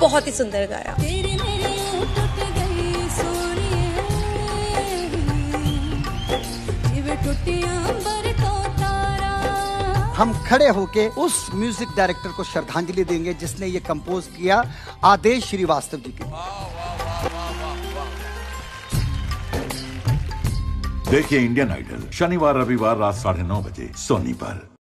बहुत ही सुंदर गाया। टूट हम खड़े होके उस म्यूज़िक डायरेक्टर को श्रद्धांजलि देंगे जिसने ये कंपोज किया आदेश श्रीवास्तव जी के देखिए इंडियन आइडल शनिवार रविवार रात साढ़े नौ बजे सोनी पर।